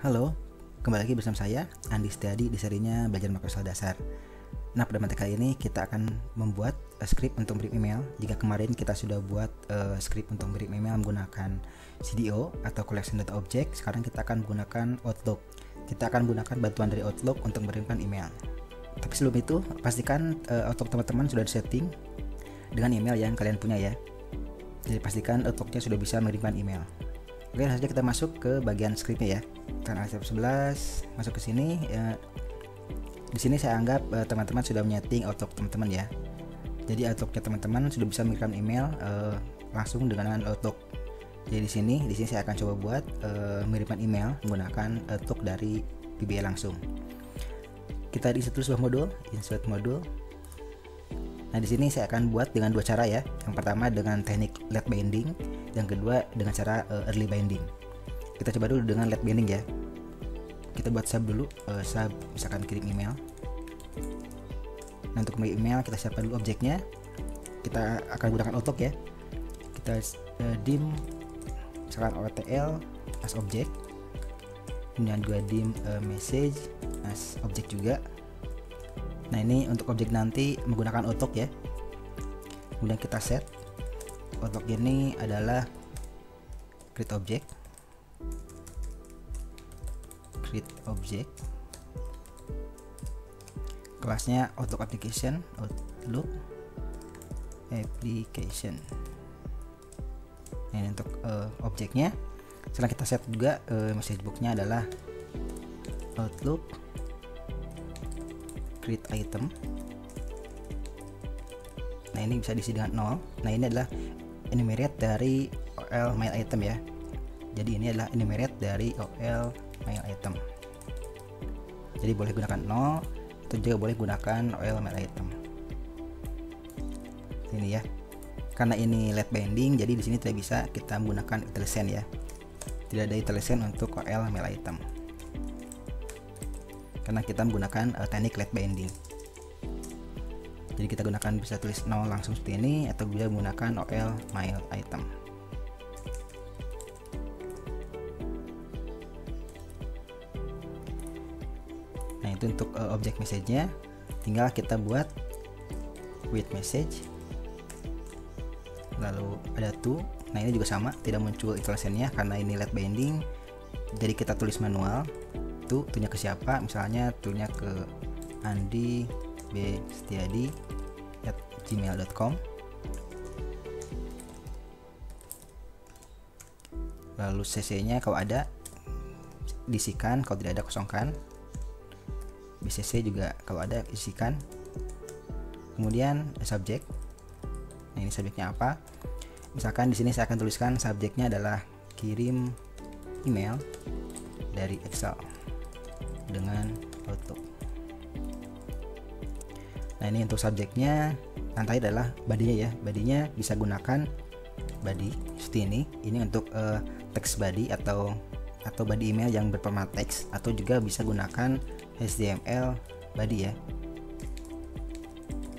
Halo, kembali lagi bersama saya Andi Setiadi di serinya Belajar Microsoft Dasar. Nah, pada materi kali ini kita akan membuat uh, script untuk mengirim email. Jika kemarin kita sudah buat uh, script untuk mengirim email menggunakan CDO atau collection data object, sekarang kita akan menggunakan Outlook. Kita akan menggunakan bantuan dari Outlook untuk mengirimkan email. Tapi sebelum itu, pastikan uh, Outlook teman-teman sudah disetting dengan email yang kalian punya ya. Jadi pastikan Outlooknya sudah bisa mengirimkan email. Oke, langsung kita masuk ke bagian scriptnya ya. Tekan Alt 11, masuk ke sini. Ya, di sini saya anggap uh, teman-teman sudah menyeting Outlook teman-teman ya. Jadi Outlooknya teman-teman sudah bisa mengirim email uh, langsung dengan Outlook. Jadi di sini, di sini saya akan coba buat uh, mengirimkan email menggunakan Outlook dari VBA langsung. Kita di sebuah modul, insert modul. Nah, di sini saya akan buat dengan dua cara ya. Yang pertama dengan teknik late binding, yang kedua dengan cara uh, early binding. Kita coba dulu dengan late binding ya. Kita buat sub dulu uh, sub misalkan kirim email. Nah untuk email kita siapkan dulu objeknya. Kita akan gunakan outlook ya. Kita uh, dim misalkan OTL as objek kemudian juga dim uh, message as objek juga. Nah ini untuk objek nanti menggunakan outlook ya. Kemudian kita set untuk ini adalah create object. Create object. Kelasnya outlook application outlook application. Ini untuk uh, objeknya. Setelah kita set juga uh, message booknya adalah outlook create item. Nah ini bisa diisi dengan 0 nah ini adalah enumerate dari OL mail item ya. Jadi ini adalah enumerate dari OL mail item. Jadi boleh gunakan 0 atau juga boleh gunakan OL mail item. Ini ya. Karena ini late binding jadi di sini tidak bisa kita menggunakan iteration ya. Tidak ada iteration untuk OL mail item. Karena kita menggunakan uh, teknik late binding jadi kita gunakan bisa tulis 0 langsung seperti ini atau bisa menggunakan OL mail item. Nah itu untuk uh, objek message-nya. Tinggal kita buat with message. Lalu ada to nah ini juga sama tidak muncul iteration-nya karena ini late binding. Jadi kita tulis manual. To tunya ke siapa? Misalnya tunya ke Andi B Setiadi at gmail.com lalu cc nya kalau ada diisikan kalau tidak ada kosongkan. Bcc juga kalau ada isikan. Kemudian subjek. Nah ini subjeknya apa? Misalkan di sini saya akan tuliskan subjeknya adalah kirim email dari Excel dengan Outlook Nah ini untuk subjeknya nanti adalah badinya ya. Badinya bisa gunakan body seperti ini. Ini untuk uh, text body atau atau body email yang berformat teks atau juga bisa gunakan HTML body ya.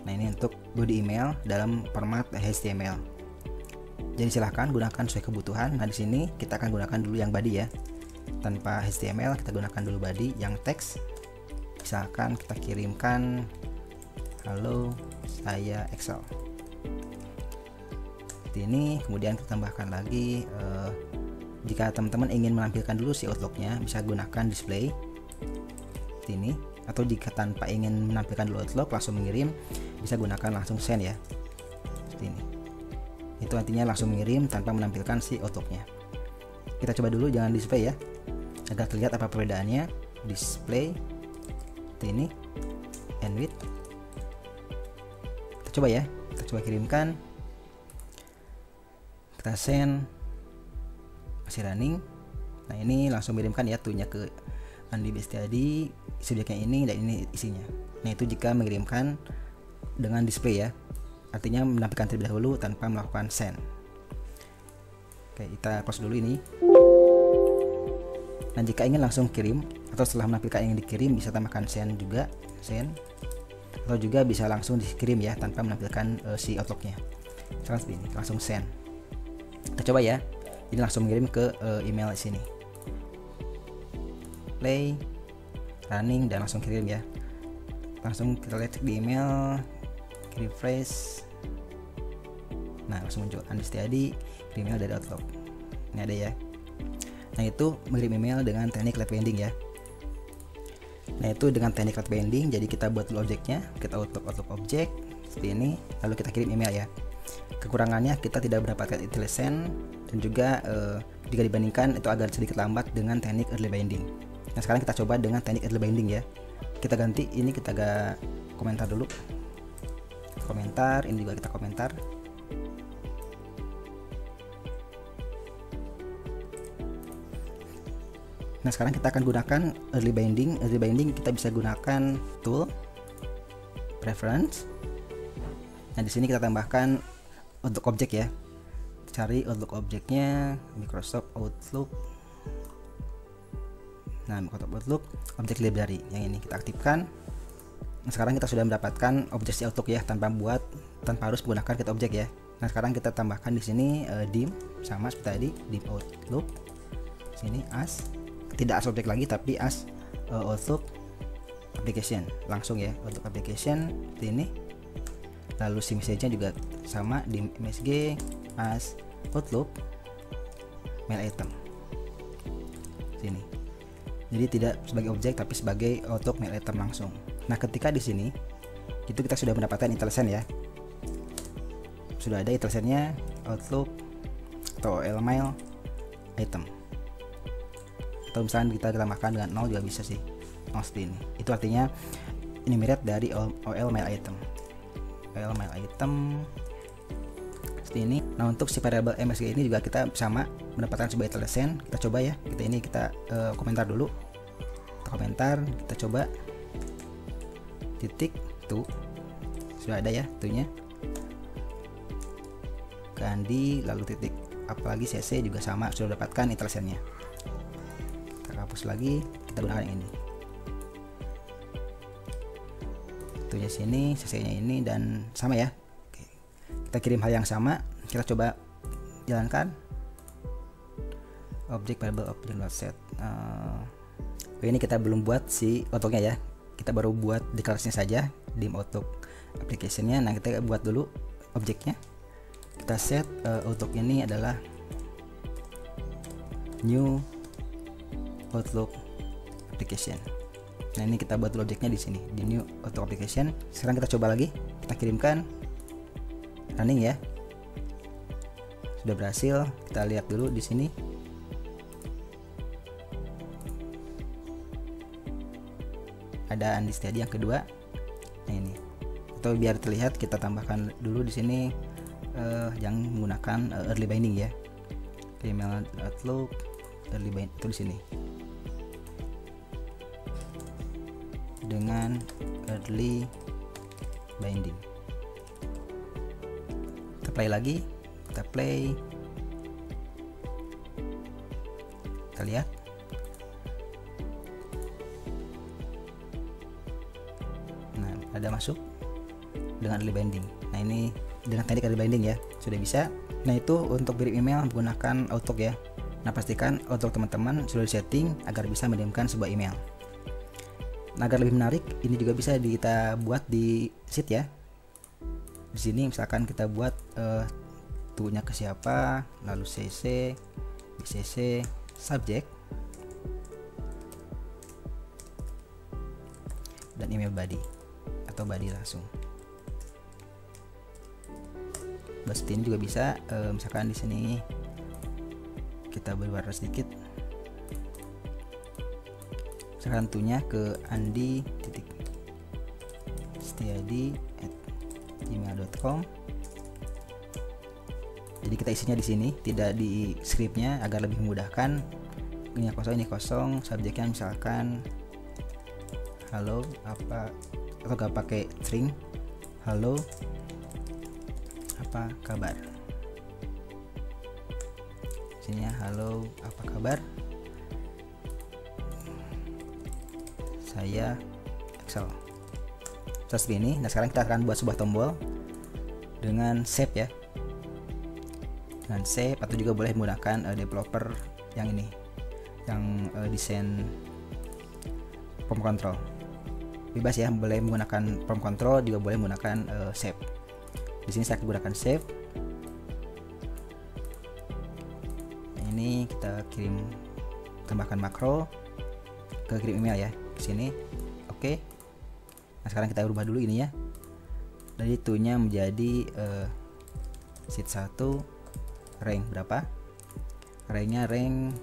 Nah ini untuk body email dalam format HTML. Jadi silahkan gunakan sesuai kebutuhan. Nah di sini kita akan gunakan dulu yang body ya. Tanpa HTML kita gunakan dulu body yang teks. Misalkan kita kirimkan halo saya Excel. Seperti ini kemudian kita tambahkan lagi uh, jika teman-teman ingin menampilkan dulu si outlooknya bisa gunakan display seperti ini. Atau jika tanpa ingin menampilkan dulu outlook langsung mengirim bisa gunakan langsung send ya seperti ini. Itu artinya langsung mengirim tanpa menampilkan si outlooknya. Kita coba dulu jangan display ya. Agar terlihat apa perbedaannya. Display seperti ini. And with coba ya. Kita coba kirimkan. Kita send. Masih running. Nah ini langsung kirimkan ya tuhnya ke Andi Bestiadi subjeknya ini dan ini isinya. Nah itu jika mengirimkan dengan display ya. Artinya menampilkan terlebih dahulu tanpa melakukan send. Oke kita close dulu ini. Nah jika ingin langsung kirim atau setelah menampilkan yang dikirim bisa tambahkan send juga. Send atau juga bisa langsung dikirim ya tanpa menampilkan uh, si outlooknya. Seperti ini langsung send. Kita coba ya. Ini langsung mengirim ke uh, email sini. Play running dan langsung kirim ya. Langsung kita lihat di email. Refresh. Nah langsung muncul. Andi Setiadi email dari Outlook. Ini ada ya. Nah itu mengirim email dengan teknik binding ya nah itu dengan teknik left binding jadi kita buat dulu objeknya kita Outlook Outlook objek seperti ini lalu kita kirim email ya. Kekurangannya kita tidak mendapatkan IntelliSense dan juga eh, jika dibandingkan itu agak sedikit lambat dengan teknik early binding. Nah sekarang kita coba dengan teknik early binding ya. Kita ganti ini kita agak komentar dulu. Komentar ini juga kita komentar Nah sekarang kita akan gunakan early binding. Early binding kita bisa gunakan tool, preference. Nah di sini kita tambahkan untuk objek ya. Cari untuk objeknya Microsoft Outlook. Nah Microsoft Outlook objek library yang ini kita aktifkan. Nah, sekarang kita sudah mendapatkan objek si Outlook ya tanpa buat tanpa harus menggunakan get objek ya. Nah sekarang kita tambahkan di sini uh, dim sama seperti tadi dim Outlook. Sini as tidak as objek lagi tapi as uh, Outlook application langsung ya untuk application seperti ini. Lalu si message juga sama di MSG as Outlook mail item. Sini. Jadi tidak sebagai objek tapi sebagai Outlook mail item langsung. Nah ketika di sini itu kita sudah mendapatkan IntelliSense ya. Sudah ada IntelliSense nya Outlook atau OL mail item atau misalnya kita tambahkan dengan 0 juga bisa sih 0 seperti ini. Itu artinya ini mirip dari OL mail item. OL mail item seperti ini. Nah untuk si variable MSG ini juga kita sama mendapatkan sebagai telesen kita coba ya. Kita ini kita uh, komentar dulu. Kita komentar kita coba. Titik tuh sudah ada ya tuhnya Gandhi lalu titik. Apalagi CC juga sama sudah dapatkan intelesennya hapus lagi kita gunakan yang ini. Tuhnya sini cc nya ini dan sama ya. Oke. kita kirim hal yang sama kita coba jalankan. Objek variable object not set. Uh, ini kita belum buat si outlooknya ya. Kita baru buat deklarasinya saja di outlook applicationnya. Nah kita buat dulu objeknya. Kita set uh, outlook ini adalah new Outlook application. Nah ini kita buat objeknya di sini di new Outlook application. Sekarang kita coba lagi, kita kirimkan running ya. Sudah berhasil. Kita lihat dulu di sini. Ada Andi Steady yang kedua. Nah ini. Atau biar terlihat kita tambahkan dulu di sini uh, yang menggunakan uh, early binding ya. Email Outlook early binding itu di sini. Dengan early binding. Kita play lagi. Kita play. Kita lihat. Nah ada masuk dengan early binding. Nah ini dengan teknik early binding ya. Sudah bisa. Nah itu untuk kirim email menggunakan Outlook ya. Nah pastikan Outlook teman-teman sudah disetting agar bisa mengirimkan sebuah email Nah, agar lebih menarik, ini juga bisa kita buat di sheet ya. Di sini misalkan kita buat uh, tuhnya ke siapa, lalu CC, BCC, subject, dan email body atau body langsung. Buat ini juga bisa, uh, misalkan di sini kita berwarna sedikit misalkan tuhnya ke andi titik setiadi at gmail.com jadi kita isinya di sini tidak di scriptnya agar lebih memudahkan. Ini kosong ini kosong. Subjeknya misalkan halo apa atau gak pakai string halo apa kabar? Sini ya halo apa kabar saya Excel. Seperti ini nah sekarang kita akan buat sebuah tombol dengan save ya. Dengan save atau juga boleh menggunakan uh, developer yang ini yang uh, desain form control. Bebas ya boleh menggunakan form control juga boleh menggunakan uh, save di sini saya gunakan save ini kita kirim tambahkan makro ke kirim email ya sini. Oke. Okay. nah sekarang kita ubah dulu ini ya dari itunya menjadi uh, sheet 1 rank berapa? Ranknya rank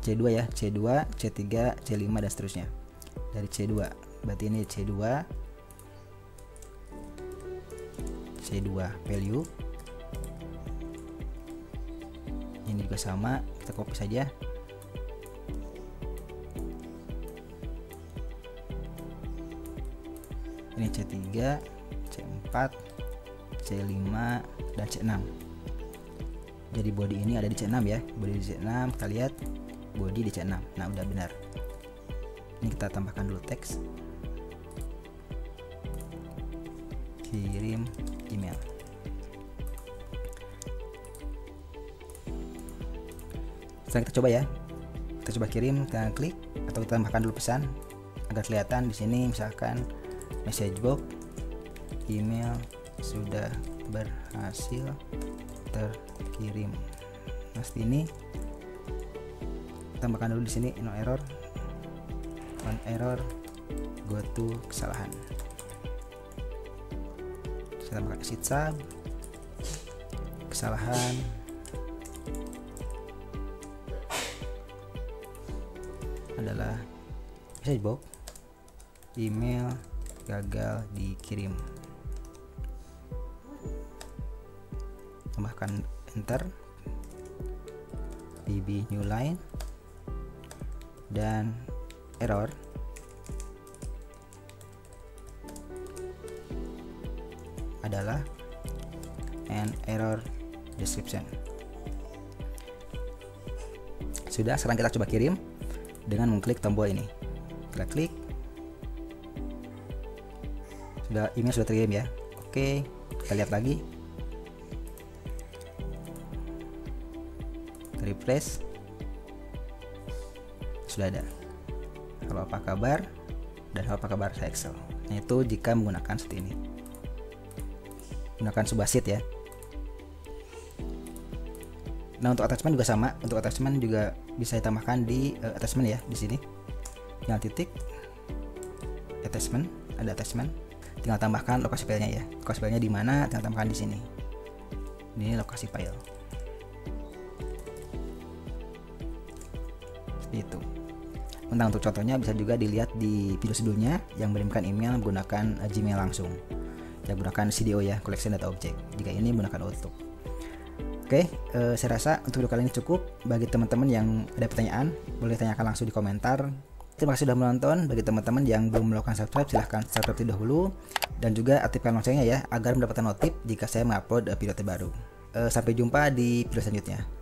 C2 ya C2 C3 C5 dan seterusnya. Dari C2 berarti ini C2 C2 value. Ini juga sama kita copy saja ini C3 C4 C5 dan C6 jadi body ini ada di C6 ya. Body di C6 kita lihat body di C6 nah udah benar. Ini kita tambahkan dulu teks. Kirim email. Sekarang kita coba ya. Kita coba kirim kita klik atau kita tambahkan dulu pesan. Agar kelihatan di sini misalkan message box email sudah berhasil terkirim. Nah ini tambahkan dulu di sini no error. One error go to kesalahan. Saya tambahkan exit sub kesalahan. Adalah message box email gagal dikirim. Tambahkan enter bb new line dan error. Adalah an error description. Sudah sekarang kita coba kirim dengan mengklik tombol ini. Kita klik sudah email sudah terkirim ya. Oke kita lihat lagi. Refresh. Sudah ada. Halo apa kabar? Dan halo apa kabar saya Excel. Nah, itu jika menggunakan seperti ini. Menggunakan sebuah sheet ya. Nah untuk attachment juga sama. Untuk attachment juga bisa ditambahkan di uh, attachment ya di sini. Tinggal titik attachment ada attachment tinggal tambahkan lokasi filenya ya lokasi filenya di mana tinggal tambahkan di sini ini lokasi file seperti itu Tentang untuk contohnya bisa juga dilihat di video sebelumnya yang mengirimkan email menggunakan uh, Gmail langsung. Ya gunakan CDO ya, collection data object. Jika ini menggunakan Outlook. Oke, uh, saya rasa untuk video kali ini cukup. Bagi teman-teman yang ada pertanyaan, boleh tanyakan langsung di komentar. Terima kasih sudah menonton. Bagi teman-teman yang belum melakukan subscribe, silahkan subscribe terlebih dahulu. Dan juga aktifkan loncengnya ya, agar mendapatkan notif jika saya mengupload video terbaru. Uh, sampai jumpa di video selanjutnya.